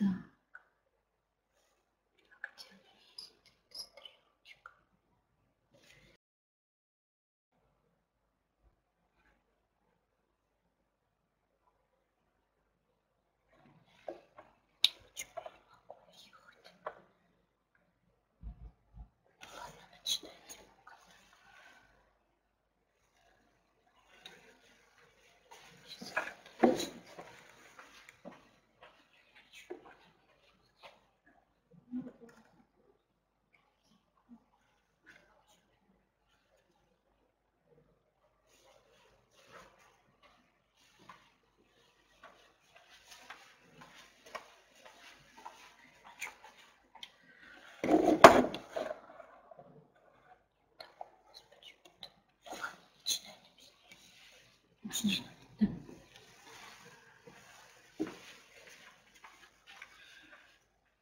Так.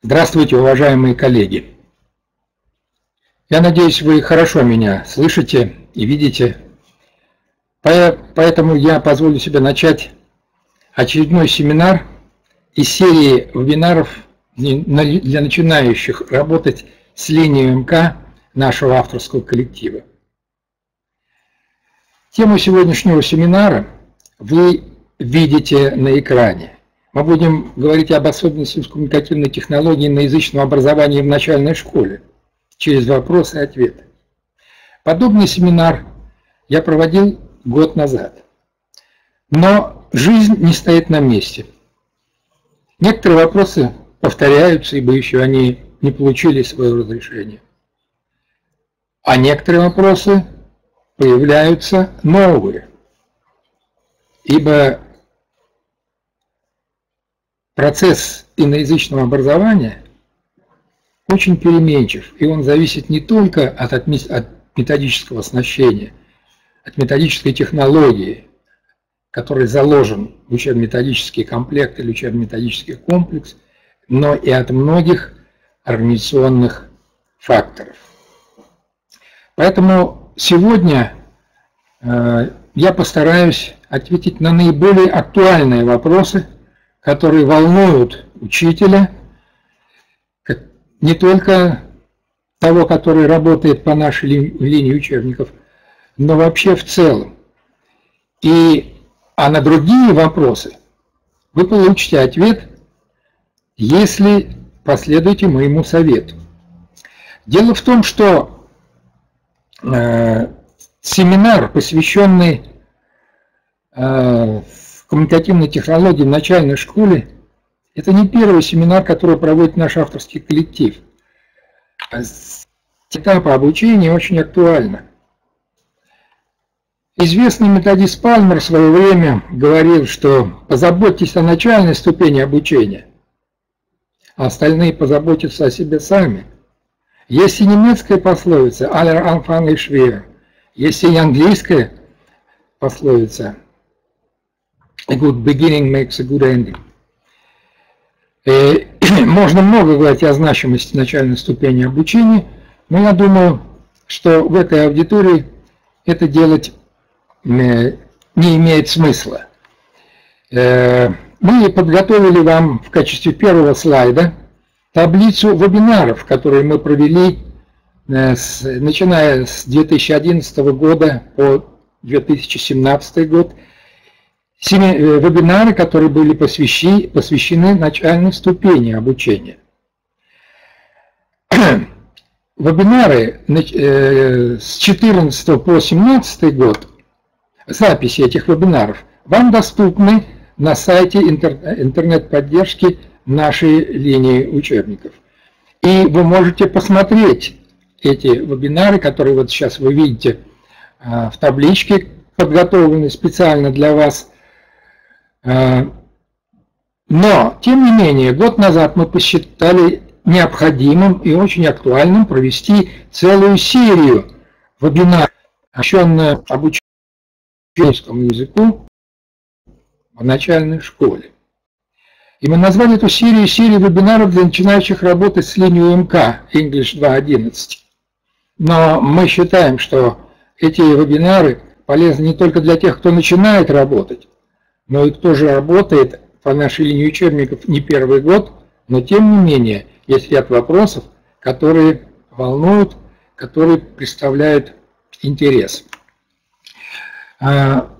Здравствуйте, уважаемые коллеги. Я надеюсь, вы хорошо меня слышите и видите. Поэтому я позволю себе начать очередной семинар из серии вебинаров для начинающих работать с линией МК нашего авторского коллектива. Тему сегодняшнего семинара вы видите на экране. Мы будем говорить об особенностях коммуникативной технологии на язычном образовании в начальной школе через вопросы и ответы. Подобный семинар я проводил год назад. Но жизнь не стоит на месте. Некоторые вопросы повторяются, ибо еще они не получили свое разрешение. А некоторые вопросы появляются новые, ибо процесс иноязычного образования очень переменчив, и он зависит не только от, от методического оснащения, от методической технологии, который заложен в учебно-методический комплект или учебно-методический комплекс, но и от многих организационных факторов. Поэтому сегодня я постараюсь ответить на наиболее актуальные вопросы, которые волнуют учителя, не только того, который работает по нашей линии учебников, но вообще в целом. И, а на другие вопросы вы получите ответ, если последуете моему совету. Дело в том, что Э, семинар, посвященный э, коммуникативной технологии в начальной школе, это не первый семинар, который проводит наш авторский коллектив. Этапа обучения очень актуальна. Известный методист Пальмер в свое время говорил, что позаботьтесь о начальной ступени обучения, а остальные позаботятся о себе сами – есть и немецкая пословица «Aller Anfang ist schwer». Есть и английская пословица «A good beginning makes a good ending». И э, можно много говорить о значимости начальной ступени обучения, но я думаю, что в этой аудитории это делать э, не имеет смысла. Э, мы подготовили вам в качестве первого слайда – таблицу вебинаров, которые мы провели, с, начиная с 2011 года по 2017 год. Э, вебинары, которые были посвящи, посвящены начальной ступени обучения. Вебинары э, с 14 по 17 год, записи этих вебинаров вам доступны на сайте интернет-поддержки нашей линии учебников. И вы можете посмотреть эти вебинары, которые вот сейчас вы видите а, в табличке, подготовлены специально для вас. А, но, тем не менее, год назад мы посчитали необходимым и очень актуальным провести целую серию вебинаров, посвященную обучению языку в начальной школе. И мы назвали эту серию серией вебинаров для начинающих работать с линией МК English 2.11. Но мы считаем, что эти вебинары полезны не только для тех, кто начинает работать, но и кто же работает по нашей линии учебников не первый год Но тем не менее, есть ряд вопросов, которые волнуют, которые представляют интерес. А,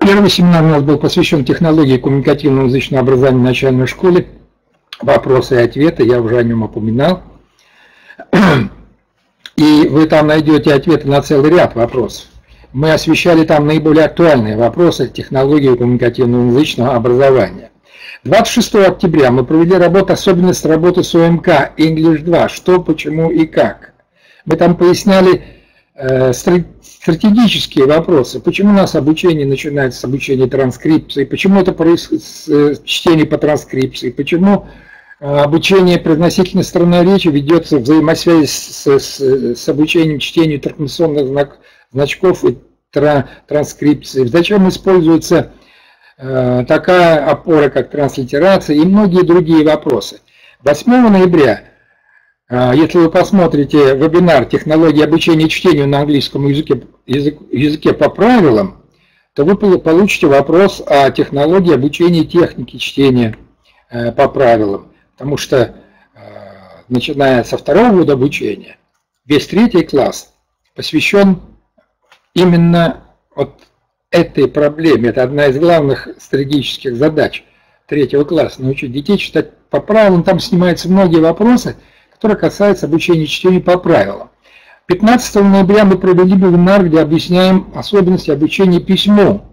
первый семинар у нас был посвящен технологии коммуникативного язычного образования в начальной школе. Вопросы и ответы, я уже о нем упоминал. И вы там найдете ответы на целый ряд вопросов. Мы освещали там наиболее актуальные вопросы технологии коммуникативного язычного образования. 26 октября мы провели работу, особенность работы с ОМК English 2, что, почему и как. Мы там поясняли э, стратегические вопросы, почему у нас обучение начинается с обучения транскрипции, почему это происходит с э, чтения по транскрипции, почему обучение произносительной стороны речи ведется в взаимосвязи с, с, с обучением чтению трансляционных знак, значков и тра, транскрипции. Зачем используется э, такая опора, как транслитерация и многие другие вопросы. 8 ноября, э, если вы посмотрите вебинар «Технологии обучения чтению на английском языке, язык, языке по правилам», то вы получите вопрос о технологии обучения техники чтения э, по правилам. Потому что, э, начиная со второго года обучения, весь третий класс посвящен именно вот этой проблеме. Это одна из главных стратегических задач третьего класса. Научить детей читать по правилам. Там снимаются многие вопросы, которые касаются обучения чтению по правилам. 15 ноября мы провели вебинар, где объясняем особенности обучения письму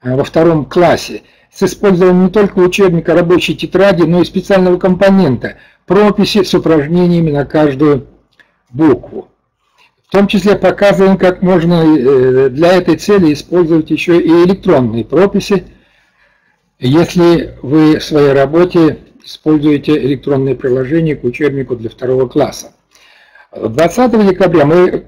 э, во втором классе с использованием не только учебника рабочей тетради, но и специального компонента – прописи с упражнениями на каждую букву. В том числе показываем, как можно э, для этой цели использовать еще и электронные прописи, если вы в своей работе используете электронные приложения к учебнику для второго класса. 20 декабря мы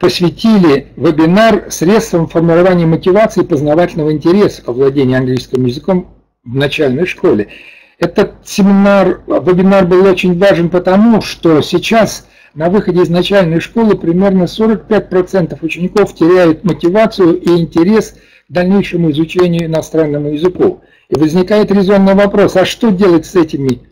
посвятили вебинар средствам формирования мотивации и познавательного интереса по владению английским языком в начальной школе. Этот семинар, вебинар был очень важен потому, что сейчас на выходе из начальной школы примерно 45% учеников теряют мотивацию и интерес к дальнейшему изучению иностранному языку. И возникает резонный вопрос, а что делать с этими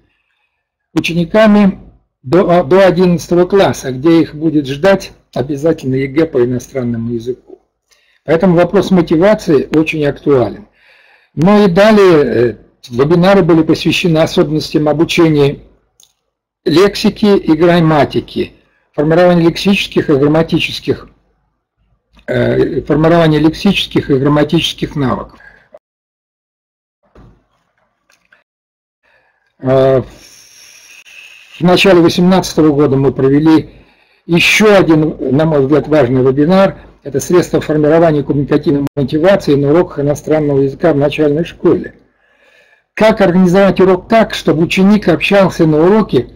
учениками до, до 11 класса, где их будет ждать обязательно ЕГЭ по иностранному языку. Поэтому вопрос мотивации очень актуален. Ну и далее э, вебинары были посвящены особенностям обучения лексики и грамматики, формирования лексических и грамматических, э, формирования лексических и грамматических навыков. Э, в начале 2018 года мы провели еще один, на мой взгляд, важный вебинар – это средства формирования коммуникативной мотивации на уроках иностранного языка в начальной школе. Как организовать урок так, чтобы ученик общался на уроке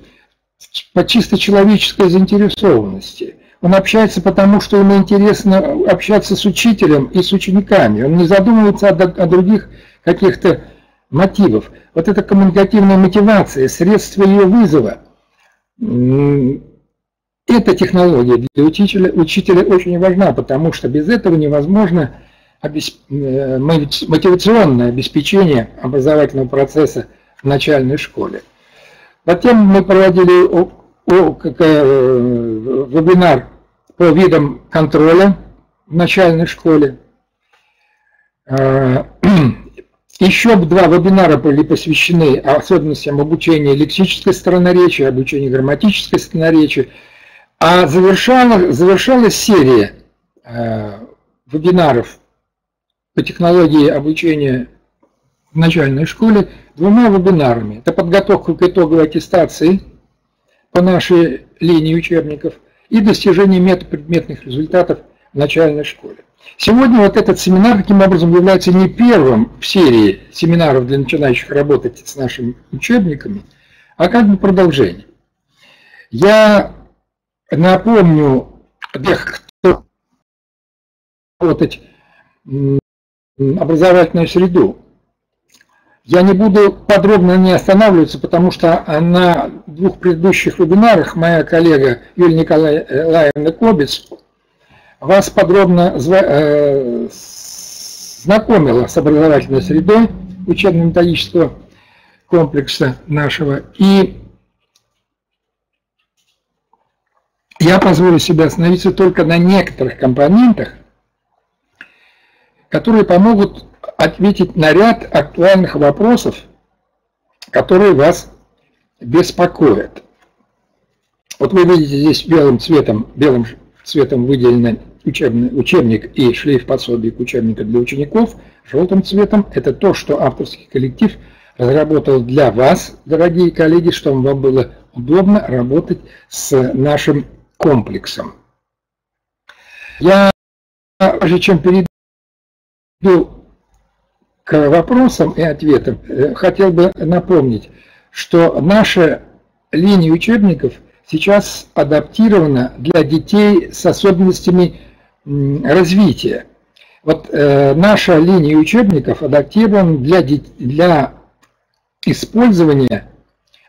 по чисто человеческой заинтересованности. Он общается потому, что ему интересно общаться с учителем и с учениками. Он не задумывается о, других каких-то мотивов. Вот эта коммуникативная мотивация, средство ее вызова – эта технология для учителя, учителя очень важна, потому что без этого невозможно э, мотивационное обеспечение образовательного процесса в начальной школе. Затем мы проводили э, вебинар по видам контроля в начальной школе. Э, еще два вебинара были посвящены особенностям обучения лексической стороны речи, обучения грамматической стороны речи, а завершала, завершалась серия э, вебинаров по технологии обучения в начальной школе двумя вебинарами. Это подготовка к итоговой аттестации по нашей линии учебников и достижение метапредметных результатов в начальной школе. Сегодня вот этот семинар таким образом является не первым в серии семинаров для начинающих работать с нашими учебниками, а как бы продолжение. Я Напомню, тех, кто работать образовательную среду. Я не буду подробно не останавливаться, потому что на двух предыдущих вебинарах моя коллега Юлия Николаевна Кобец вас подробно э, знакомила с образовательной средой учебно-методического комплекса нашего. И я позволю себе остановиться только на некоторых компонентах, которые помогут ответить на ряд актуальных вопросов, которые вас беспокоят. Вот вы видите здесь белым цветом, белым цветом выделены учебный, учебник и шлейф пособий учебнику для учеников. Желтым цветом это то, что авторский коллектив разработал для вас, дорогие коллеги, чтобы вам было удобно работать с нашим комплексом. Я, прежде чем перейду к вопросам и ответам, э, хотел бы напомнить, что наша линия учебников сейчас адаптирована для детей с особенностями развития. Вот э, наша линия учебников адаптирована для, для использования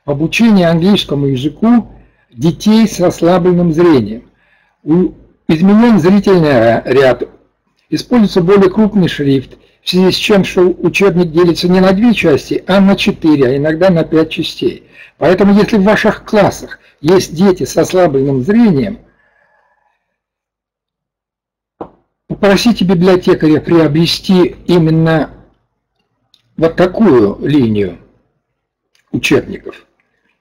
обучения английскому языку детей с ослабленным зрением. Изменен зрительный ряд, используется более крупный шрифт, в связи с чем, что учебник делится не на две части, а на четыре, а иногда на пять частей. Поэтому если в ваших классах есть дети с ослабленным зрением, попросите библиотекаря приобрести именно вот такую линию учебников.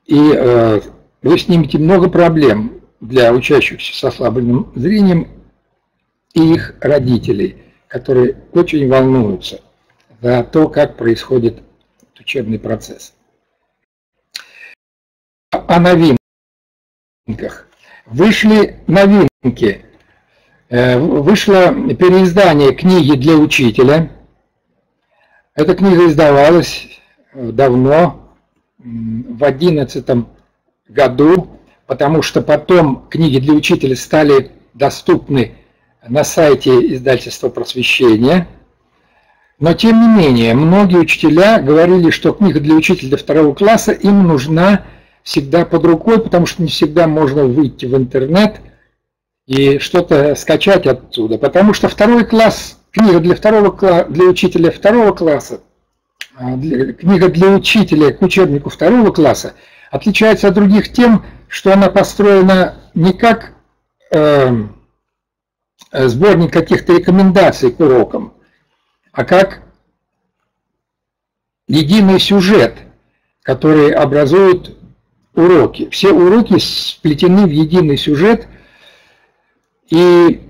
И э, вы снимете много проблем для учащихся с ослабленным зрением и их родителей, которые очень волнуются за то, как происходит учебный процесс. О новинках. Вышли новинки. Э, вышло переиздание книги для учителя. Эта книга издавалась давно, в одиннадцатом году, потому что потом книги для учителя стали доступны на сайте издательства просвещения. Но тем не менее, многие учителя говорили, что книга для учителя второго класса им нужна всегда под рукой, потому что не всегда можно выйти в интернет и что-то скачать оттуда. Потому что второй класс, книга для, второго, для учителя второго класса, а, книга для учителя к учебнику второго класса отличается от других тем, что она построена не как э, сборник каких-то рекомендаций к урокам, а как единый сюжет, который образует уроки. Все уроки сплетены в единый сюжет, и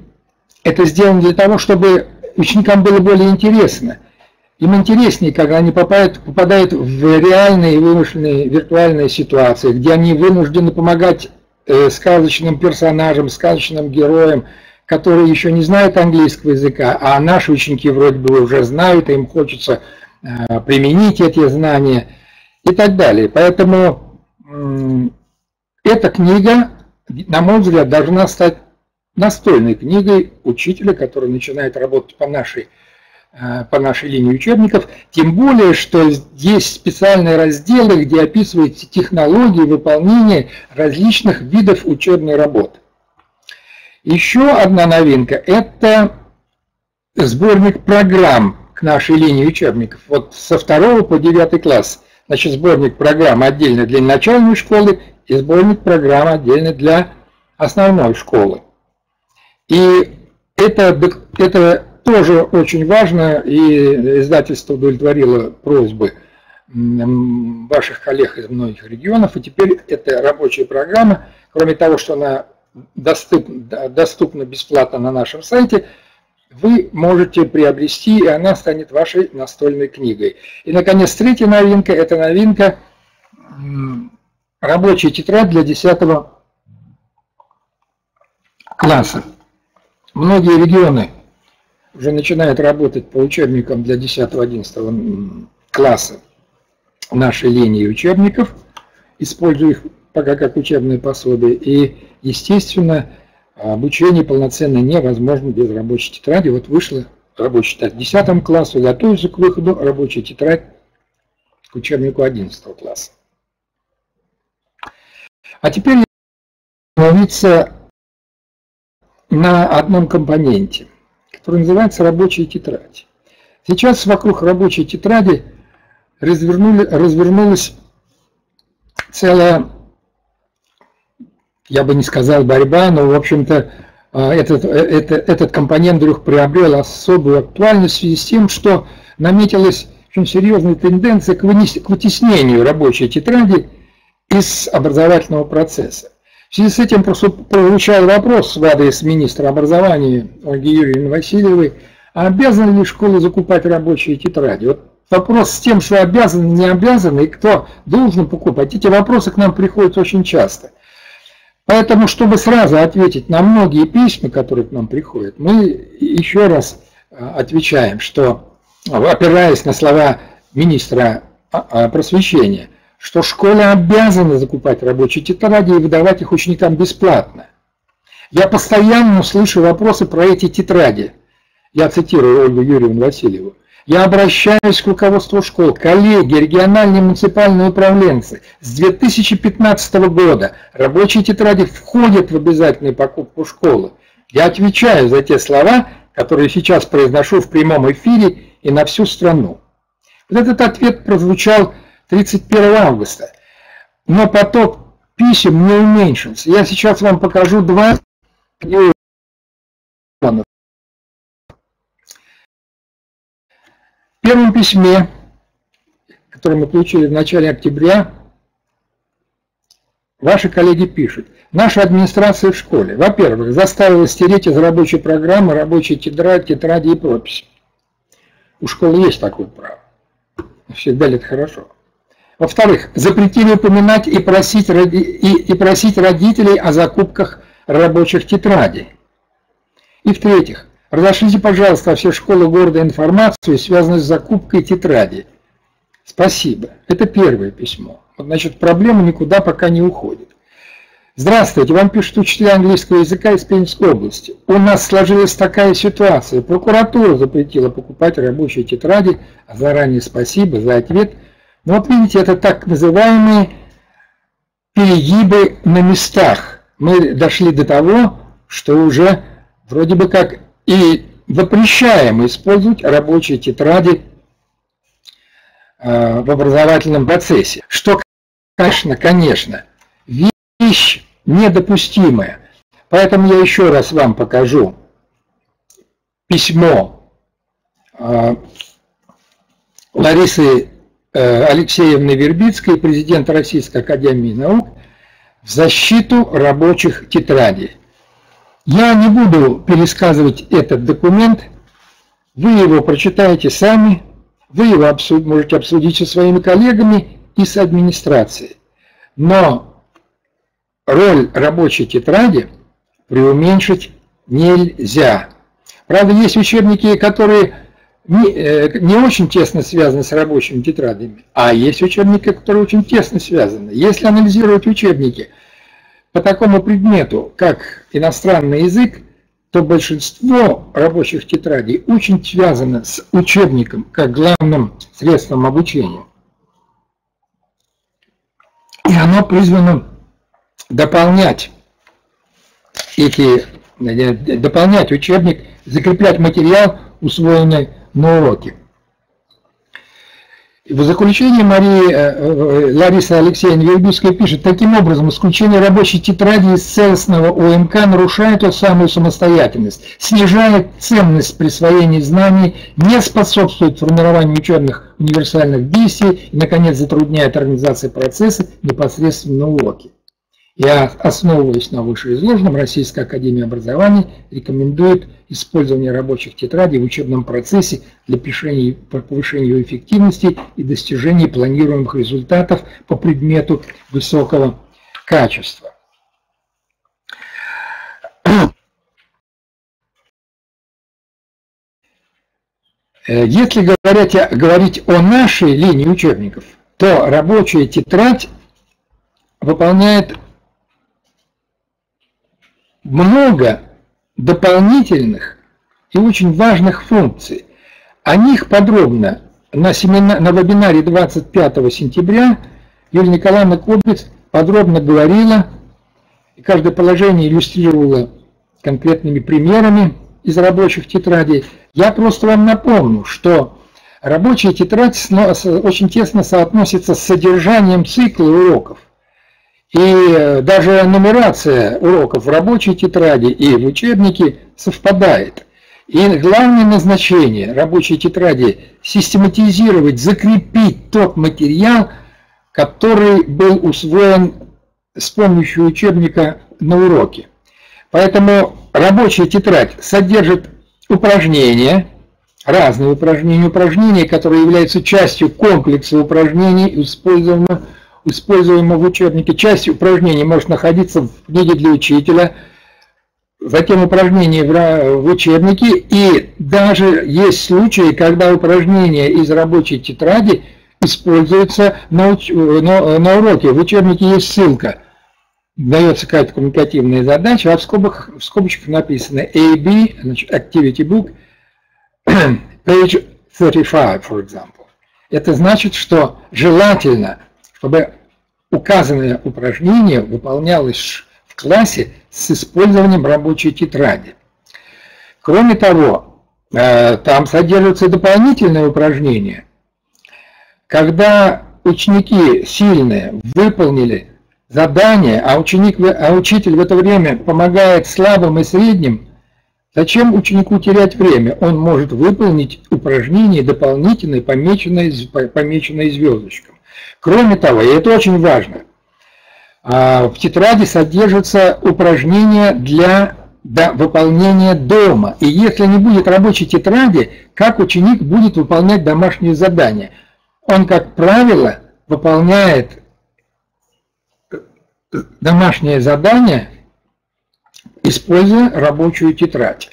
это сделано для того, чтобы ученикам было более интересно. Им интереснее, когда они попадают, попадают в реальные вымышленные виртуальные ситуации, где они вынуждены помогать э, сказочным персонажам, сказочным героям, которые еще не знают английского языка, а наши ученики вроде бы уже знают, им хочется э, применить эти знания и так далее. Поэтому эта книга, на мой взгляд, должна стать настольной книгой учителя, который начинает работать по нашей Э, по нашей линии учебников, тем более, что есть специальные разделы, где описываются технологии выполнения различных видов учебной работы. Еще одна новинка – это сборник программ к нашей линии учебников. Вот со второго по девятый класс. Значит, сборник программ отдельно для начальной школы и сборник программ отдельно для основной школы. И это, это тоже очень важно, и издательство удовлетворило просьбы ваших коллег из многих регионов, и теперь эта рабочая программа, кроме того, что она доступна, доступна бесплатно на нашем сайте, вы можете приобрести, и она станет вашей настольной книгой. И, наконец, третья новинка – это новинка рабочая тетрадь для 10 класса. Многие регионы уже начинает работать по учебникам для 10-11 класса нашей линии учебников, используя их пока как учебные пособия. И, естественно, обучение полноценно невозможно без рабочей тетради. Вот вышла рабочая тетрадь 10 класса, готовится к выходу рабочая тетрадь к учебнику 11 класса. А теперь остановиться на одном компоненте который называется рабочая тетрадь. Сейчас вокруг рабочей тетради развернулась целая, я бы не сказал борьба, но, в общем-то, а, этот, этот, этот компонент вдруг приобрел особую актуальность в связи с тем, что наметилась очень серьезная тенденция к вытеснению рабочей тетради из образовательного процесса. В связи с этим прозвучал вопрос в адрес министра образования Ольги Юрьевны Васильевой, а обязаны ли школы закупать рабочие тетради? Вот вопрос с тем, что обязаны, не обязаны, и кто должен покупать, эти вопросы к нам приходят очень часто. Поэтому, чтобы сразу ответить на многие письма, которые к нам приходят, мы еще раз а, отвечаем, что, опираясь на слова министра а, а, просвещения, что школы обязаны закупать рабочие тетради и выдавать их ученикам бесплатно. Я постоянно слышу вопросы про эти тетради. Я цитирую Ольгу Юрьевну Васильеву. Я обращаюсь к руководству школ, коллеги, региональные муниципальные управленцы. С 2015 года рабочие тетради входят в обязательную покупку школы. Я отвечаю за те слова, которые сейчас произношу в прямом эфире и на всю страну. Вот этот ответ прозвучал 31 августа, но поток писем не уменьшился. Я сейчас вам покажу два В первом письме, которое мы получили в начале октября, ваши коллеги пишут. Наша администрация в школе, во-первых, заставила стереть из рабочей программы рабочие тетради, тетради и прописи. У школы есть такое право. Всегда ли это хорошо. Во-вторых, запретили упоминать и просить, и, и просить родителей о закупках рабочих тетрадей. И в-третьих, Разошлите, пожалуйста, все школы города информацию, связанную с закупкой тетради. Спасибо. Это первое письмо. Вот, значит, проблема никуда пока не уходит. Здравствуйте, вам пишут учителя английского языка из Пензенской области. У нас сложилась такая ситуация. Прокуратура запретила покупать рабочие тетради. Заранее спасибо за ответ. Но вот видите, это так называемые перегибы на местах. Мы дошли до того, что уже вроде бы как и запрещаем использовать рабочие тетради э, в образовательном процессе. Что, конечно, конечно, вещь недопустимая. Поэтому я еще раз вам покажу письмо э, Ларисы Алексеевны Вербицкой, президента Российской Академии Наук, в защиту рабочих тетрадей. Я не буду пересказывать этот документ, вы его прочитаете сами, вы его обсуд, можете обсудить со своими коллегами и с администрацией. Но роль рабочей тетради преуменьшить нельзя. Правда, есть учебники, которые не, э, не очень тесно связаны с рабочими тетрадями, а есть учебники, которые очень тесно связаны. Если анализировать учебники – по такому предмету, как иностранный язык, то большинство рабочих тетрадей очень связано с учебником как главным средством обучения. И оно призвано дополнять эти, дополнять учебник, закреплять материал, усвоенный на уроке. В заключение Мария э, э, Лариса Алексеевна Вербицкая пишет, таким образом, исключение рабочей тетради из целостного ОМК нарушает ту самую самостоятельность, снижает ценность присвоения знаний, не способствует формированию учебных универсальных действий и, наконец, затрудняет организацию процесса непосредственно на уроке. Я, основываясь на вышеизложенном, Российская Академия Образования рекомендует использование рабочих тетрадей в учебном процессе для повышения, эффективности и достижения планируемых результатов по предмету высокого качества. Если говорить, говорить о нашей линии учебников, то рабочая тетрадь выполняет много дополнительных и очень важных функций. О них подробно на, семина... на вебинаре 25 сентября Юлия Николаевна Кобец подробно говорила, и каждое положение иллюстрировала конкретными примерами из рабочих тетрадей. Я просто вам напомню, что Рабочая тетрадь очень тесно соотносится с содержанием цикла уроков. И э, даже нумерация уроков в рабочей тетради и в учебнике совпадает. И главное назначение рабочей тетради – систематизировать, закрепить тот материал, который был усвоен с помощью учебника на уроке. Поэтому рабочая тетрадь содержит упражнения, разные упражнения, упражнения, которые являются частью комплекса упражнений, используемых, используемых в учебнике. Часть упражнений может находиться в книге для учителя, затем упражнения в, учебнике, и даже есть случаи, когда упражнения из рабочей тетради используются на, уч... на, на уроке. В учебнике есть ссылка – дается какая-то коммуникативная задача, а в скобочках, в скобочках написано AB, значит, Activity Book, page 35, for example. Это значит, что желательно, чтобы указанное упражнение выполнялось в классе с использованием рабочей тетради. Кроме того, э, там содержатся дополнительные упражнения. Когда ученики сильные выполнили задание, а, ученик, а учитель в это время помогает слабым и средним, зачем ученику терять время? Он может выполнить упражнение дополнительное, помеченное, помеченное звездочком. Кроме того, и это очень важно, а, в тетради содержатся упражнения для выполнения дома. И если не будет рабочей тетради, как ученик будет выполнять домашние задания? Он, как правило, выполняет домашнее задание, используя рабочую тетрадь.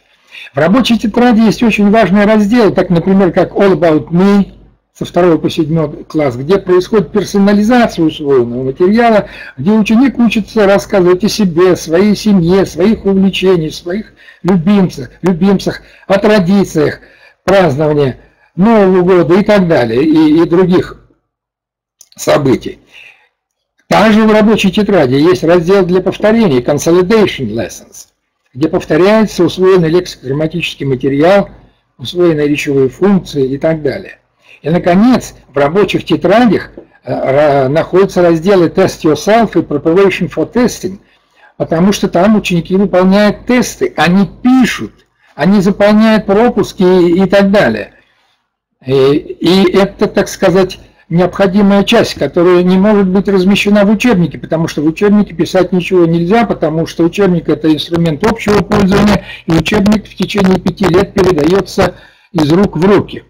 В рабочей тетради есть очень важный раздел, так, например, как All About Me, со 2 по 7 класс, где происходит персонализация усвоенного материала, где ученик учится рассказывать о себе, своей семье, своих увлечениях, своих любимцах, любимцах, о традициях празднования Нового года и так далее, и, и других событий. Также в рабочей тетради есть раздел для повторений Consolidation Lessons, где повторяется усвоенный лексико-грамматический материал, усвоенные речевые функции и так далее. И, наконец, в рабочих тетрадях э, находятся разделы Test Yourself и Preparation for Testing, потому что там ученики выполняют тесты, они пишут, они заполняют пропуски и, так далее. И, и это, так сказать, необходимая часть, которая не может быть размещена в учебнике, потому что в учебнике писать ничего нельзя, потому что учебник это инструмент общего пользования, и учебник в течение пяти лет передается из рук в руки.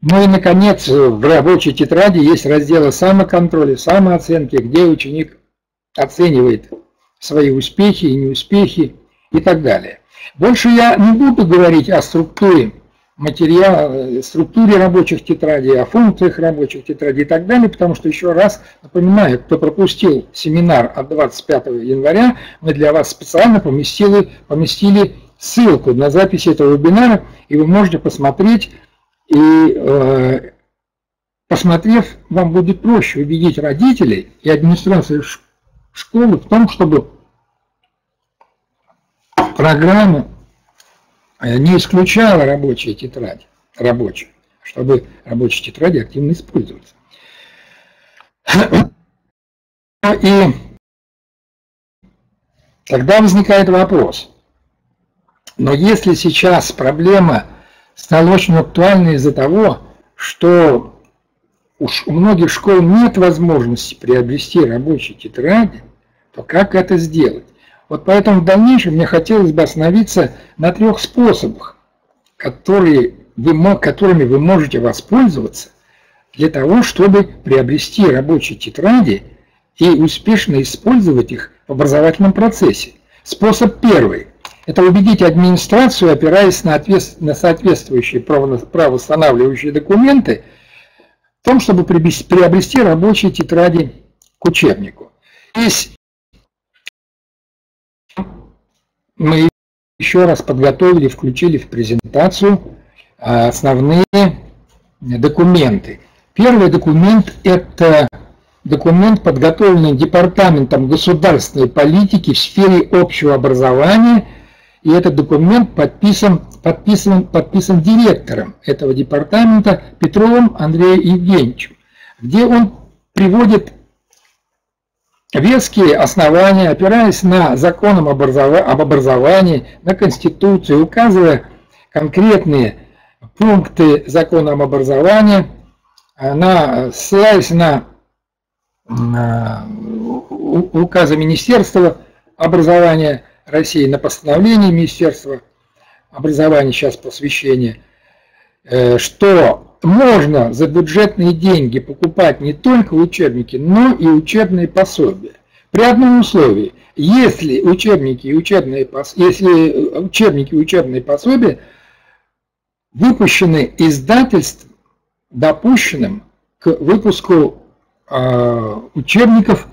Ну и, наконец, в рабочей тетради есть разделы самоконтроля, самооценки, где ученик оценивает свои успехи и неуспехи и так далее. Больше я не буду говорить о структуре материал, э, структуре рабочих тетрадей, о функциях рабочих тетрадей и так далее, потому что еще раз напоминаю, кто пропустил семинар от 25 января, мы для вас специально поместили, поместили ссылку на запись этого вебинара, и вы можете посмотреть, и э, посмотрев, вам будет проще убедить родителей и администрацию школы в том, чтобы программу а не исключала рабочая тетрадь, рабочая, чтобы рабочие тетради активно использоваться. И тогда возникает вопрос, но если сейчас проблема стала очень актуальной из-за того, что уж у многих школ нет возможности приобрести рабочие тетради, то как это сделать? Вот поэтому в дальнейшем мне хотелось бы остановиться на трех способах, которые вы, которыми вы можете воспользоваться для того, чтобы приобрести рабочие тетради и успешно использовать их в образовательном процессе. Способ первый – это убедить администрацию, опираясь на, на соответствующие правоустанавливающие документы, в том, чтобы приобрести рабочие тетради к учебнику. Здесь мы еще раз подготовили, включили в презентацию а, основные документы. Первый документ – это документ, подготовленный Департаментом государственной политики в сфере общего образования, и этот документ подписан подписан, подписан директором этого департамента Петровым Андреем Евгеньевичем, где он приводит веские основания, опираясь на закон об образовании, на Конституцию, указывая конкретные пункты закона об образовании, на, ссылаясь на указы Министерства образования России, на постановление Министерства образования, сейчас посвящение, э, что можно за бюджетные деньги покупать не только учебники, но и учебные пособия. При одном условии, если учебники и учебные, если учебники и учебные пособия выпущены издательством, допущенным к выпуску э, учебников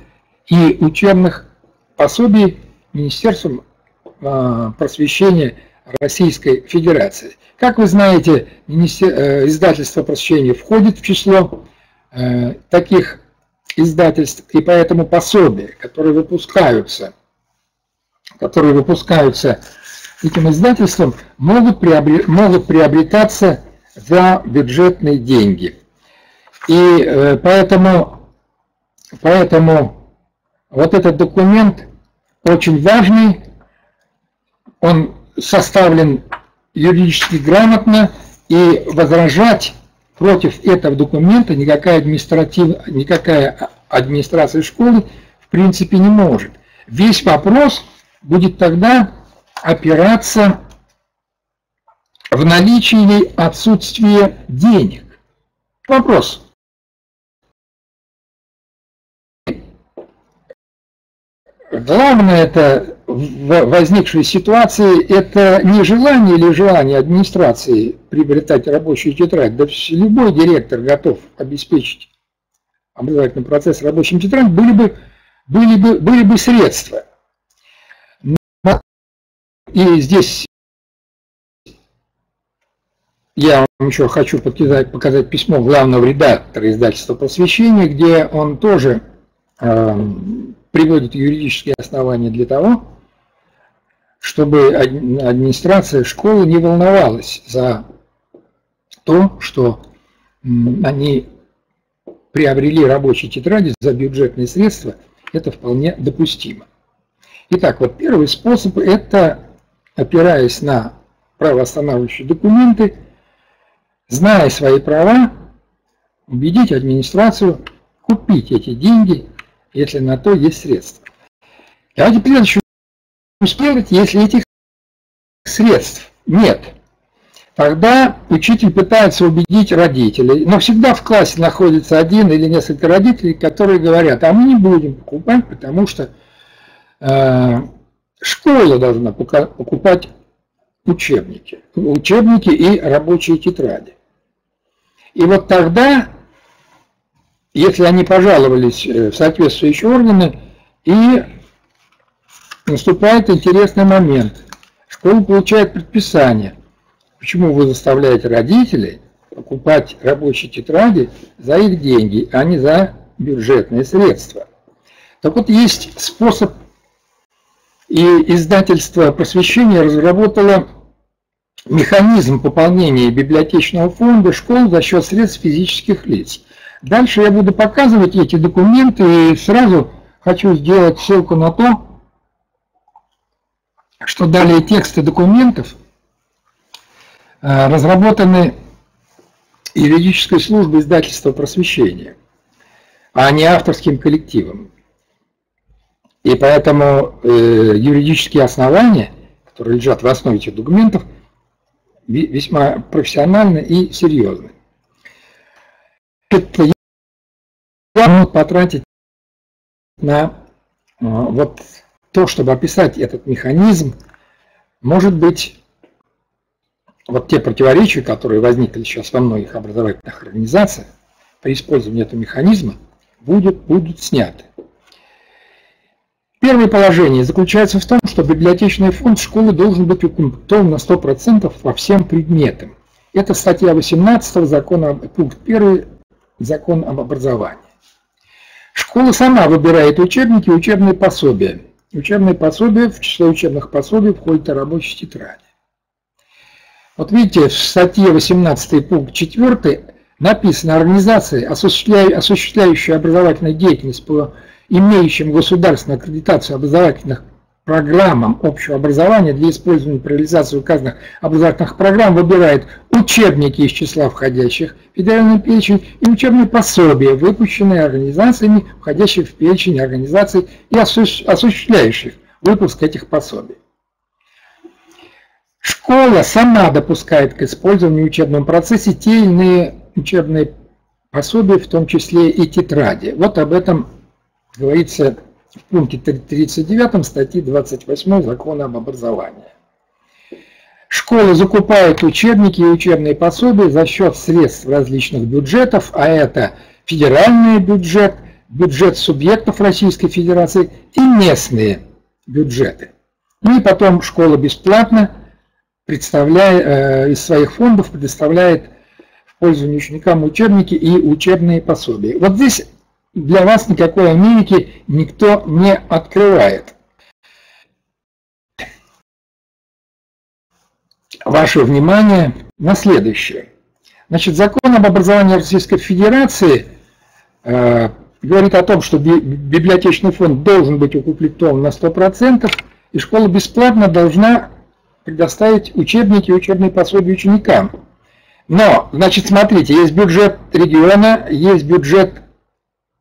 и учебных пособий Министерством просвещения Российской Федерации. Как вы знаете, э, издательство просвещения входит в число э, таких издательств, и поэтому пособия, которые выпускаются, которые выпускаются этим издательством, могут, приобрет, могут приобретаться за бюджетные деньги. И э, поэтому, поэтому вот этот документ очень важный, он составлен юридически грамотно, и возражать против этого документа никакая, административ... никакая администрация школы в принципе не может. Весь вопрос будет тогда опираться в наличии или отсутствии денег. Вопрос. Главное это в возникшей ситуации это не желание или желание администрации приобретать рабочую тетрадь. Да любой директор готов обеспечить образовательный процесс рабочим тетрадь, были бы, были бы, были бы средства. И здесь я вам еще хочу показать, показать письмо главного редактора издательства «Просвещение», где он тоже э, приводит юридические основания для того, чтобы администрация школы не волновалась за то, что они приобрели рабочие тетради за бюджетные средства, это вполне допустимо. Итак, вот первый способ – это, опираясь на правоостанавливающие документы, зная свои права, убедить администрацию купить эти деньги, если на то есть средства. Давайте следующий сделать, если этих средств нет? Тогда учитель пытается убедить родителей, но всегда в классе находится один или несколько родителей, которые говорят, а мы не будем покупать, потому что э, школа должна покупать учебники, учебники и рабочие тетради. И вот тогда, если они пожаловались э, в соответствующие органы, и наступает интересный момент. Школа получает предписание. Почему вы заставляете родителей покупать рабочие тетради за их деньги, а не за бюджетные средства? Так вот, есть способ, и издательство просвещения разработало механизм пополнения библиотечного фонда школ за счет средств физических лиц. Дальше я буду показывать эти документы и сразу хочу сделать ссылку на то, что далее тексты документов э, разработаны юридической службой издательства просвещения, а не авторским коллективом. И поэтому э, юридические основания, которые лежат в основе этих документов, весьма профессиональны и серьезны. Я потратить на э, вот то, чтобы описать этот механизм, может быть, вот те противоречия, которые возникли сейчас во многих образовательных организациях, при использовании этого механизма, будут, будут сняты. Первое положение заключается в том, что библиотечный фонд школы должен быть укомплектован на 100% по всем предметам. Это статья 18 закона, пункт 1 закона об образовании. Школа сама выбирает учебники и учебные пособия Учебные пособия, в число учебных пособий входит и рабочие тетради. Вот видите, в статье 18 пункт 4 написано организации, осуществляющие образовательную деятельность по имеющим государственную аккредитацию образовательных программам общего образования для использования при реализации указанных образовательных программ выбирает учебники из числа входящих в федеральный перечень и учебные пособия, выпущенные организациями, входящих в перечень организаций и осуществляющих выпуск этих пособий. Школа сама допускает к использованию в учебном процессе те или иные учебные пособия, в том числе и тетради. Вот об этом говорится в пункте 39 статьи 28 Закона об образовании. Школы закупают учебники и учебные пособия за счет средств различных бюджетов, а это федеральный бюджет, бюджет субъектов Российской Федерации и местные бюджеты. Ну и потом школа бесплатно представляет, э, из своих фондов предоставляет в пользование ученикам учебники и учебные пособия. Вот здесь для вас никакой Америки никто не открывает. Ваше внимание на следующее. Значит, закон об образовании Российской Федерации э, говорит о том, что библиотечный фонд должен быть укомплектован на 100%, и школа бесплатно должна предоставить учебники и учебные пособия ученикам. Но, значит, смотрите, есть бюджет региона, есть бюджет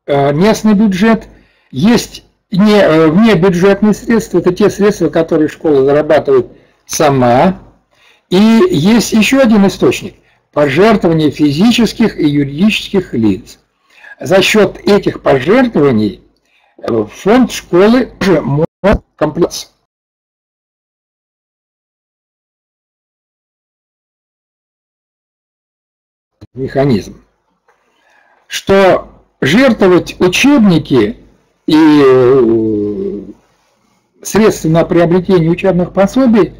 местный бюджет, есть не, э, внебюджетные средства, это те средства, которые школа зарабатывает сама, и есть еще один источник – пожертвования физических и юридических лиц. За счет этих пожертвований э, фонд школы уже может комплексировать механизм, что жертвовать учебники и э, средства на приобретение учебных пособий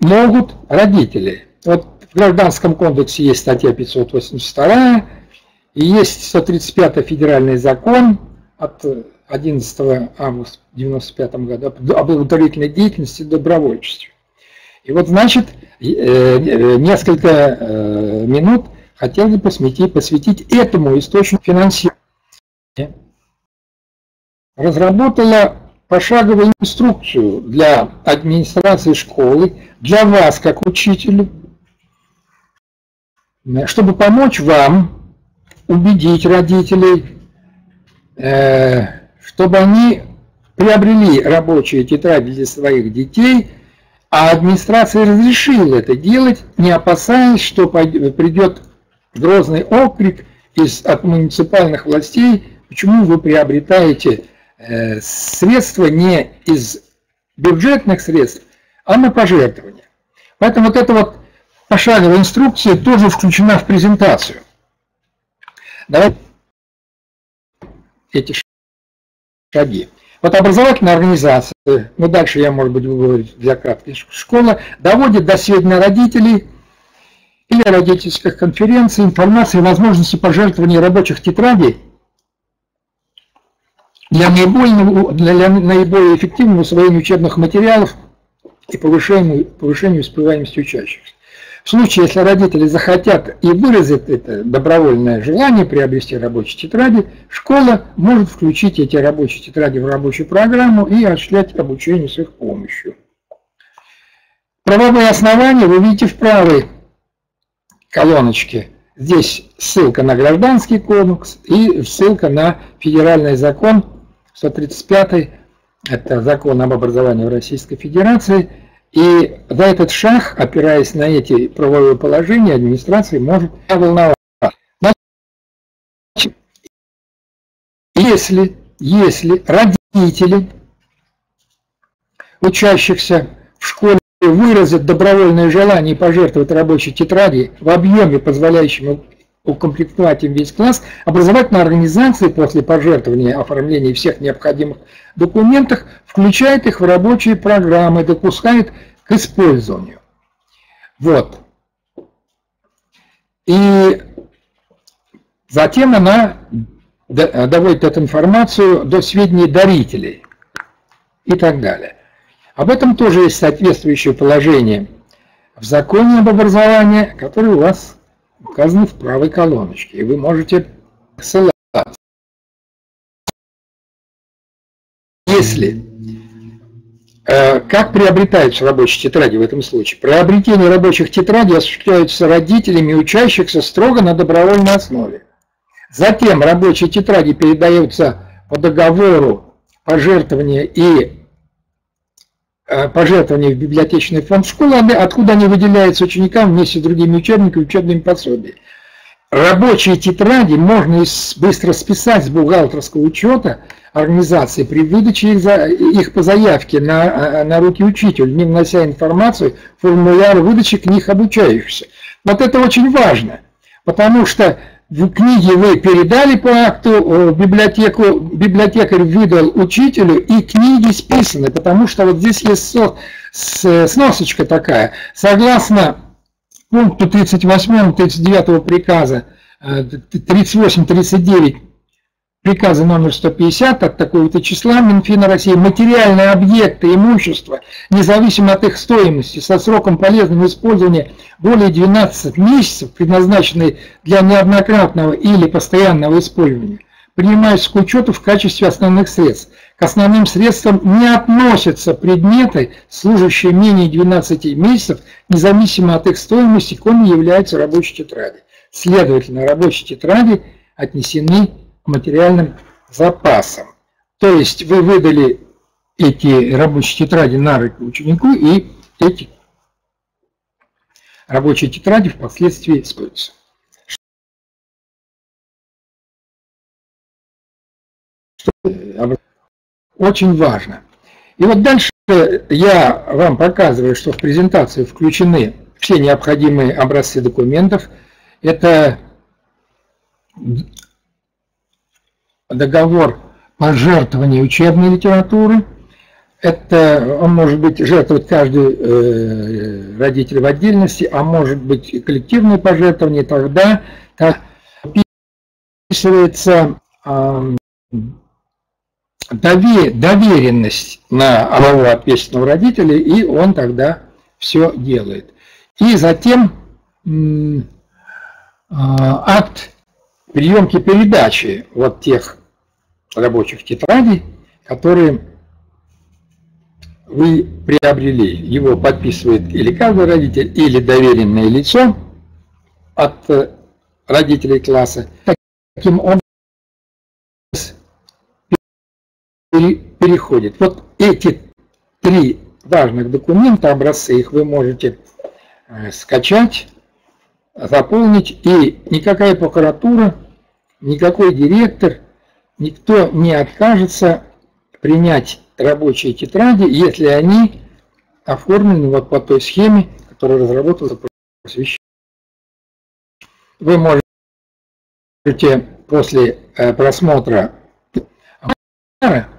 могут родители. Вот в Гражданском кодексе есть статья 582, и есть 135 федеральный закон от 11 августа 1995 года о благотворительной деятельности и добровольчестве. И вот, значит, э, э, несколько минут хотел бы посвятить, посвятить этому источнику финансирования. Разработала пошаговую инструкцию для администрации школы, для вас как учителю, чтобы помочь вам убедить родителей, э, чтобы они приобрели рабочие тетради для своих детей, а администрация разрешила это делать, не опасаясь, что придет грозный окрик из, от муниципальных властей, почему вы приобретаете э, средства не из бюджетных средств, а на пожертвования. Поэтому вот эта вот пошаговая инструкция тоже включена в презентацию. Давайте эти шаги. Вот образовательная организация, ну дальше я, может быть, буду говорить для краткой, школа доводит до сведения родителей или родительских конференций информации возможности пожертвования рабочих тетрадей для наиболее, для наиболее эффективного усвоения учебных материалов и повышению, повышению успеваемости учащихся. В случае, если родители захотят и выразят это добровольное желание приобрести рабочие тетради, школа может включить эти рабочие тетради в рабочую программу и осуществлять обучение с их помощью. Правовые основания вы видите в правой колоночке. Здесь ссылка на гражданский кодекс и ссылка на федеральный закон 135 это закон об образовании в Российской Федерации. И за этот шаг, опираясь на эти правовые положения, администрация может волноваться. Если, если родители учащихся выразят добровольное желание пожертвовать рабочей тетради в объеме, позволяющем укомплектовать им весь класс, образовательная организация после пожертвования оформления всех необходимых документов включает их в рабочие программы, допускает к использованию. Вот. И затем она доводит эту информацию до сведений дарителей и так далее. Об этом тоже есть соответствующее положение в законе об образовании, который у вас указан в правой колоночке, и вы можете ссылаться. Если э, как приобретаются рабочие тетради в этом случае? Приобретение рабочих тетрадей осуществляется родителями учащихся строго на добровольной основе. Затем рабочие тетради передаются по договору пожертвования и пожертвования в библиотечный фонд школы, откуда они выделяются ученикам вместе с другими учебниками учебными пособиями. Рабочие тетради можно быстро списать с бухгалтерского учета организации при выдаче их, за, их по заявке на, на руки учителя, не внося информацию в формуляр выдачи книг обучающихся. Вот это очень важно, потому что в книге вы передали по акту в библиотеку, библиотекарь выдал учителю, и книги списаны, потому что вот здесь есть со, с, сносочка такая. Согласно пункту 38-39 приказа 38-39 э, приказа номер 150 от такого-то числа Минфина России материальные объекты имущества, независимо от их стоимости, со сроком полезного использования более 12 месяцев, предназначенные для неоднократного или постоянного использования, принимаются к учету в качестве основных средств. К основным средствам не относятся предметы, служащие менее 12 месяцев, независимо от их стоимости, коми являются рабочие тетради. Следовательно, рабочие тетради отнесены материальным запасом. То есть вы выдали эти рабочие тетради на руки ученику, и эти рабочие тетради впоследствии используются. Очень важно. И вот дальше я вам показываю, что в презентации включены все необходимые образцы документов. Это договор пожертвования учебной литературы. Это он может быть жертвовать каждый э, родитель в отдельности, а может быть коллективное пожертвование тогда, как описывается э, доверенность на одного ответственного родителя, и он тогда все делает. И затем э, акт приемки передачи вот тех рабочих тетрадей, которые вы приобрели. Его подписывает или каждый родитель, или доверенное лицо от э, родителей класса. Таким образом переходит. Вот эти три важных документа, образцы, их вы можете э, скачать, заполнить, и никакая прокуратура никакой директор, никто не откажется принять рабочие тетради, если они оформлены вот по той схеме, которая разработала просвещение. Вы можете после э, просмотра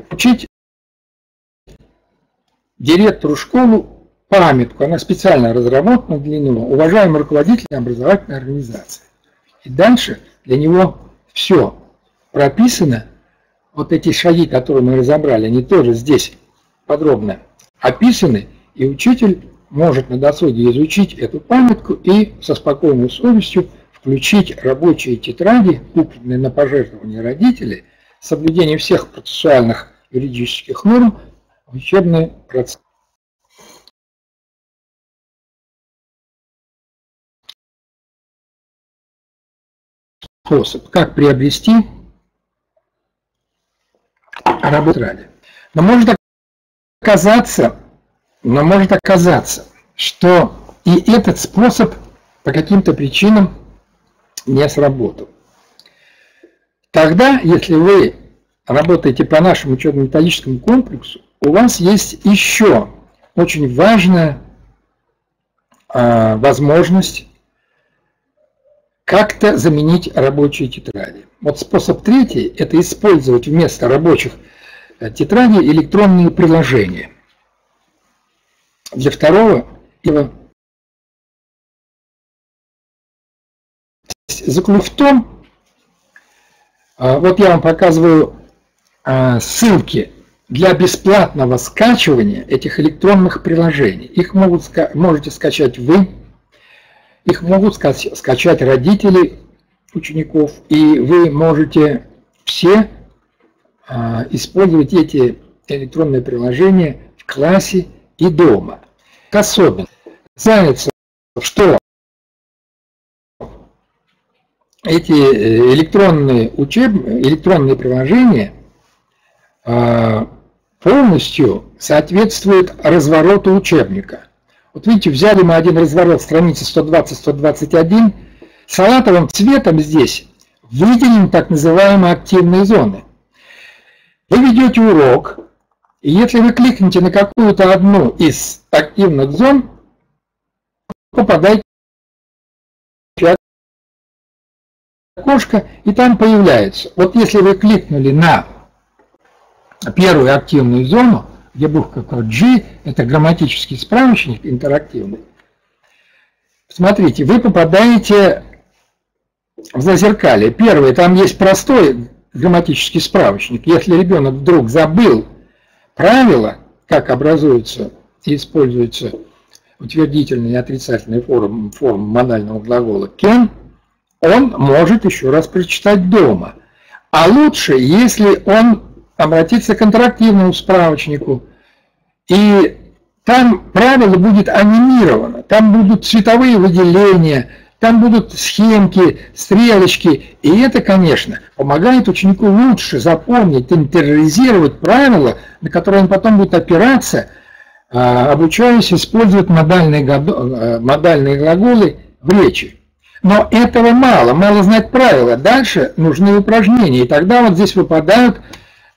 учить директору школы памятку, она специально разработана для него, уважаемый руководитель образовательной организации. И дальше для него все прописано, вот эти шаги, которые мы разобрали, они тоже здесь подробно описаны, и учитель может на досуге изучить эту памятку и со спокойной совестью включить рабочие тетради, купленные на пожертвование родителей, с соблюдением всех процессуальных юридических норм в учебный процесс. Способ, как приобрести работу. Но может оказаться, но может оказаться, что и этот способ по каким-то причинам не сработал. Тогда, если вы работаете по нашему учебно-методическому комплексу, у вас есть еще очень важная а, возможность как-то заменить рабочие тетради. Вот способ третий – это использовать вместо рабочих э, тетрадей электронные приложения. Для второго его заключен в том, э, вот я вам показываю э, ссылки для бесплатного скачивания этих электронных приложений. Их могут, можете скачать вы, их могут скачать родители учеников, и вы можете все а, использовать эти электронные приложения в классе и дома. Особенно знается, что эти э, электронные, учеб... электронные приложения а, полностью соответствуют развороту учебника. Вот видите, взяли мы один разворот страницы 120-121, салатовым цветом здесь выделены так называемые активные зоны. Вы ведете урок, и если вы кликнете на какую-то одну из активных зон, попадаете в окошко, и там появляется. Вот если вы кликнули на первую активную зону, где буква G, это грамматический справочник интерактивный, смотрите, вы попадаете в зазеркалье. Первое, там есть простой грамматический справочник. Если ребенок вдруг забыл правила, как образуются и используются утвердительные и отрицательные формы, формы модального глагола can, он может еще раз прочитать дома. А лучше, если он обратится к интерактивному справочнику, и там правило будет анимировано, там будут цветовые выделения, там будут схемки, стрелочки, и это, конечно, помогает ученику лучше запомнить, интериоризировать правила, на которые он потом будет опираться, а, обучаясь использовать модальные, э, модальные глаголы в речи. Но этого мало, мало знать правила. Дальше нужны упражнения, и тогда вот здесь выпадают,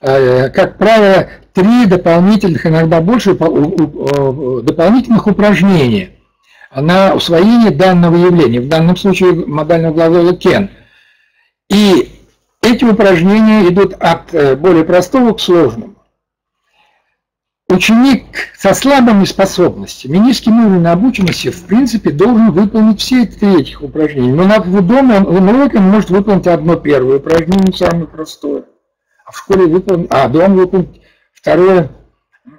как правило, три дополнительных, иногда больше дополнительных упражнения – на усвоение данного явления, в данном случае модального глагола can. И эти упражнения идут от э, более простого к сложному. Ученик со слабыми способностями, низким уровнем обученности, в принципе, должен выполнить все три этих упражнения. Но на, дома он, уроке он может выполнить одно первое упражнение, самое простое. В школе выполнить, а дома выполнить второе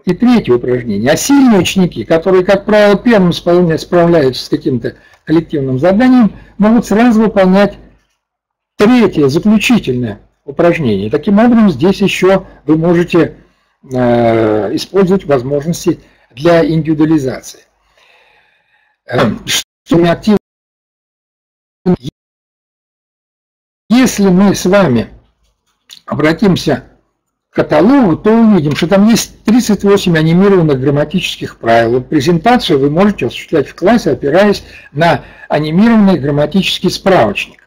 и третье упражнение. А сильные ученики, которые, как правило, первым справляются с каким-то коллективным заданием, могут сразу выполнять третье, заключительное упражнение. Таким образом, здесь еще вы можете э, использовать возможности для индивидуализации. Э, что активно если мы с вами обратимся каталогу, то увидим, что там есть 38 анимированных грамматических правил. Презентацию вы можете осуществлять в классе, опираясь на анимированный грамматический справочник.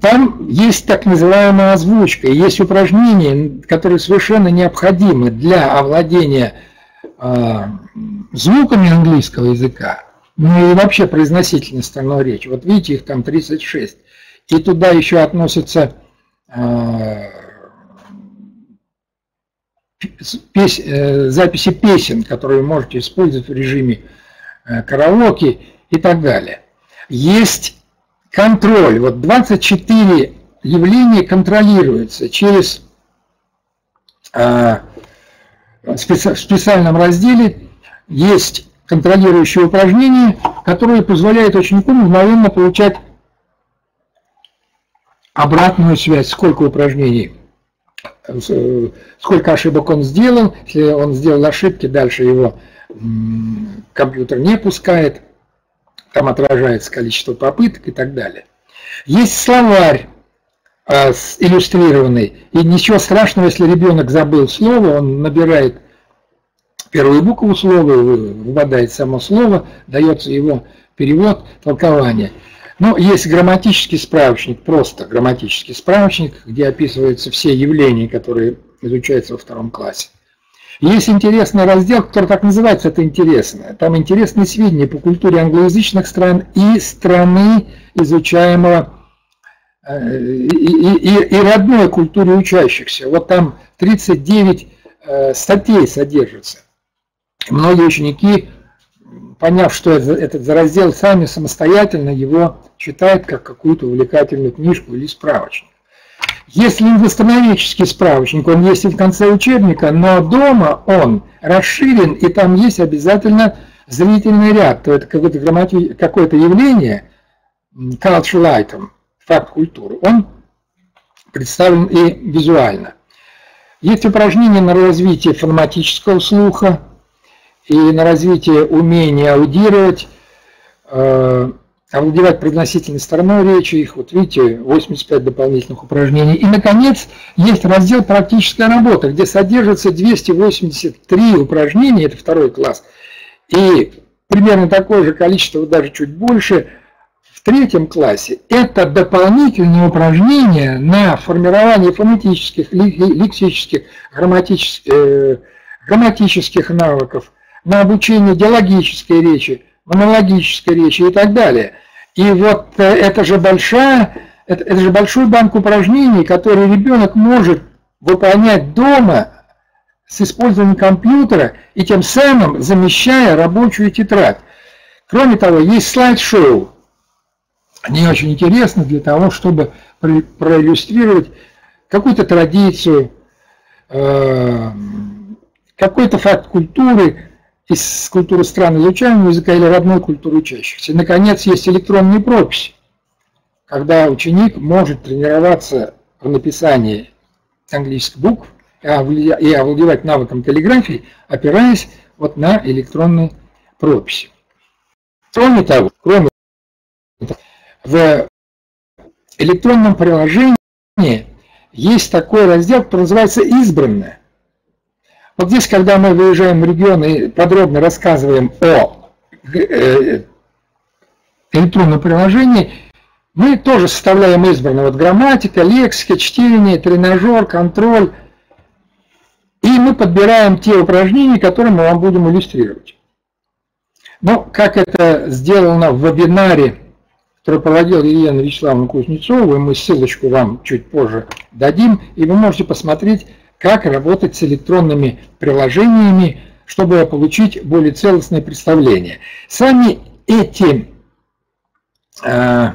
Там есть так называемая озвучка, есть упражнения, которые совершенно необходимы для овладения э, звуками английского языка, ну и вообще произносительной стороной речи. Вот видите, их там 36. И туда еще относятся пес, э, записи песен, которые вы можете использовать в режиме э, караоке и так далее. Есть контроль. Вот 24 явления контролируются через э, в специальном разделе есть контролирующие упражнения, которые позволяют ученику мгновенно получать обратную связь, сколько упражнений сколько ошибок он сделал. Если он сделал ошибки, дальше его компьютер не пускает. Там отражается количество попыток и так далее. Есть словарь а, иллюстрированный. И ничего страшного, если ребенок забыл слово, он набирает первую букву слова, выводает само слово, дается его перевод, толкование. Ну, есть грамматический справочник, просто грамматический справочник, где описываются все явления, которые изучаются во втором классе. Есть интересный раздел, который так называется, это интересно. Там интересные сведения по культуре англоязычных стран и страны изучаемого э, и, и, и родной культуре учащихся. Вот там 39 э, статей содержится. Многие ученики поняв, что этот раздел, сами самостоятельно его читают как какую-то увлекательную книжку или справочник. Есть лингвостановический справочник, он есть и в конце учебника, но дома он расширен, и там есть обязательно зрительный ряд, то это какое-то граммати... какое явление, cultural item, факт культуры, он представлен и визуально. Есть упражнения на развитие фонематического слуха и на развитие умения аудировать, э, овладевать произносительной стороной речи, их, вот видите, 85 дополнительных упражнений. И, наконец, есть раздел «Практическая работа», где содержится 283 упражнения, это второй класс, и примерно такое же количество, даже чуть больше, в третьем классе. Это дополнительные упражнения на формирование фонетических, лексических, грамматических, э, грамматических навыков, на обучение диалогической речи, монологической речи и так далее. И вот э, это же большая, это, это же большой банк упражнений, которые ребенок может выполнять дома с использованием компьютера и тем самым замещая рабочую тетрадь. Кроме того, есть слайд-шоу. Они очень интересны для того, чтобы проиллюстрировать какую-то традицию, э, какой-то факт культуры, из культуры стран изучаемого языка или родной культуры учащихся. И, наконец, есть электронные прописи, когда ученик может тренироваться в написании английских букв и овладевать навыком каллиграфии, опираясь вот на электронные прописи. Кроме того, кроме в электронном приложении есть такой раздел, который называется «Избранное». Вот здесь, когда мы выезжаем в регион и подробно рассказываем о э, электронном приложении, мы тоже составляем избранное. Вот грамматика, лексика, чтение, тренажер, контроль. И мы подбираем те упражнения, которые мы вам будем иллюстрировать. Но как это сделано в вебинаре, который проводил Елена Вячеславовна Кузнецова, и мы ссылочку вам чуть позже дадим, и вы можете посмотреть, как работать с электронными приложениями, чтобы получить более целостное представление. Сами эти, э,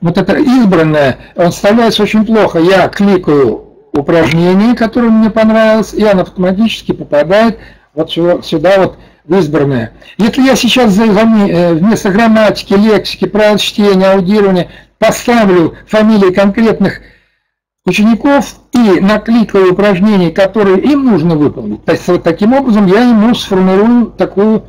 вот это избранное, он вставляется очень плохо. Я кликаю упражнение, которое мне понравилось, и оно автоматически попадает вот сюда вот в избранное. Если я сейчас э, вместо грамматики, лексики, правил чтения, аудирования поставлю фамилии конкретных учеников и накликаю упражнения, которые им нужно выполнить. То есть вот таким образом я ему сформирую такую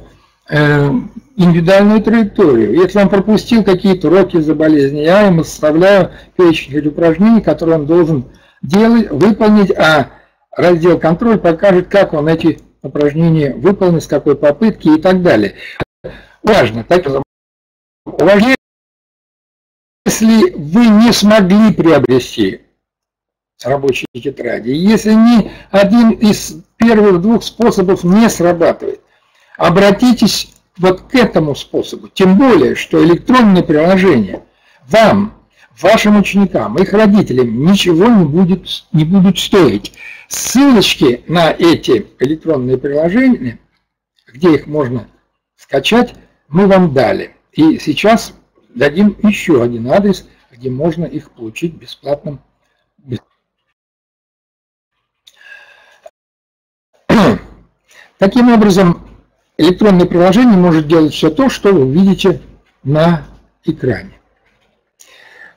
э, индивидуальную траекторию. Если он пропустил какие-то уроки из-за болезни, я ему составляю перечень упражнений, которые он должен делать, выполнить, а раздел контроль покажет, как он эти упражнения выполнит, с какой попытки и так далее. Важно, так, если вы не смогли приобрести рабочей тетради. Если ни один из первых двух способов не срабатывает, обратитесь вот к этому способу. Тем более, что электронные приложения вам, вашим ученикам, их родителям ничего не, будет, не будут стоить. Ссылочки на эти электронные приложения, где их можно скачать, мы вам дали. И сейчас дадим еще один адрес, где можно их получить бесплатным Таким образом, электронное приложение может делать все то, что вы видите на экране.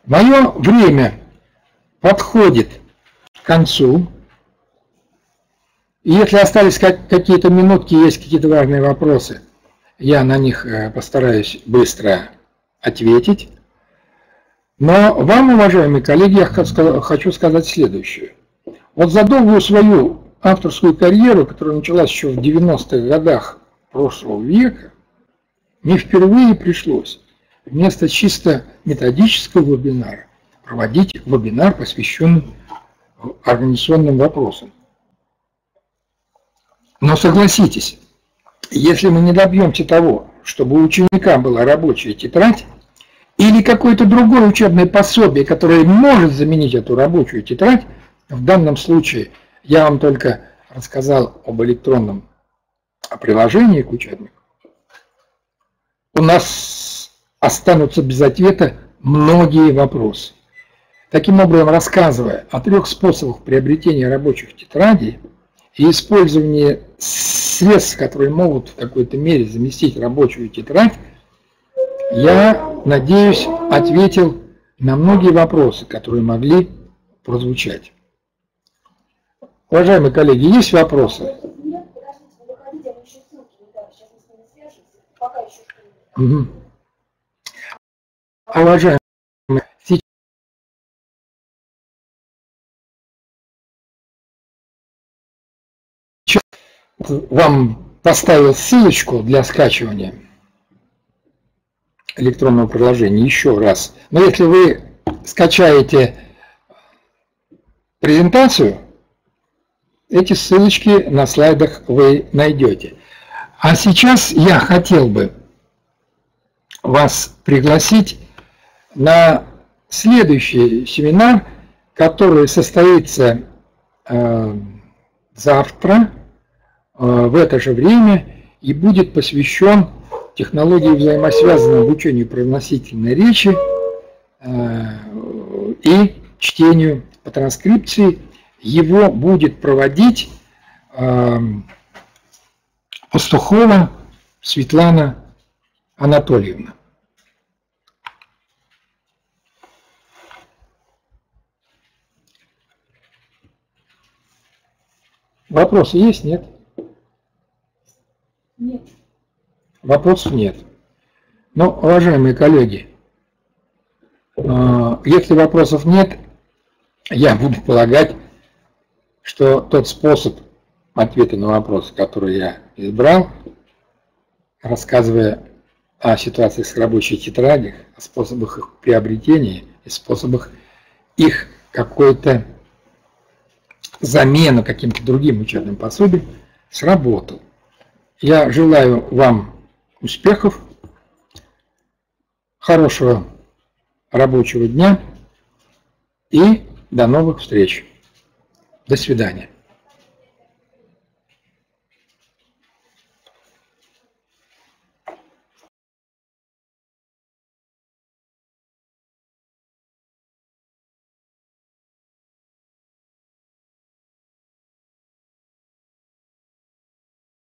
Мое время подходит к концу. И если остались какие-то минутки, есть какие-то важные вопросы, я на них э, постараюсь быстро ответить. Но вам, уважаемые коллеги, я хочу сказать следующее. Вот за долгую свою авторскую карьеру, которая началась еще в 90-х годах прошлого века, мне впервые пришлось вместо чисто методического вебинара проводить вебинар, посвященный организационным вопросам. Но согласитесь, если мы не добьемся того, чтобы у ученика была рабочая тетрадь, или какое-то другое учебное пособие, которое может заменить эту рабочую тетрадь, в данном случае – я вам только рассказал об электронном приложении к учебнику. У нас останутся без ответа многие вопросы. таким образом рассказывая о трех способах приобретения рабочих тетрадей и использования средств, которые могут в какой-то мере заместить рабочую тетрадь, я, надеюсь, ответил на многие вопросы, которые могли прозвучать. Уважаемые коллеги, есть вопросы? Угу. Уважаемые, сейчас вам поставил ссылочку для скачивания электронного приложения еще раз. Но если вы скачаете презентацию, эти ссылочки на слайдах вы найдете. А сейчас я хотел бы вас пригласить на следующий семинар, который состоится э, завтра э, в это же время и будет посвящен технологии взаимосвязанного обучению произносительной речи э, и чтению по транскрипции. Его будет проводить э, Пастухова Светлана Анатольевна. Вопросы есть, нет? Нет. Вопросов нет. Но, уважаемые коллеги, э, если вопросов нет, я буду полагать, что тот способ ответа на вопросы, который я избрал, рассказывая о ситуации с рабочей тетрадях, о способах их приобретения и способах их какой-то замены каким-то другим учебным пособием, сработал. Я желаю вам успехов, хорошего рабочего дня и до новых встреч. До свидания.